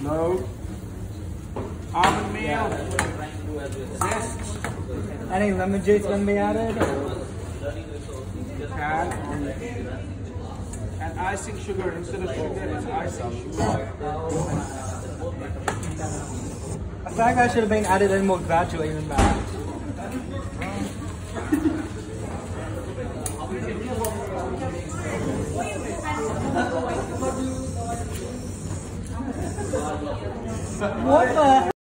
No. Almond meal. Zest. Any lemon juice gonna be added? Can. And icing sugar. Instead of sugar, it's icing sugar. I feel like I should have been added in more gradually than that. 我粉。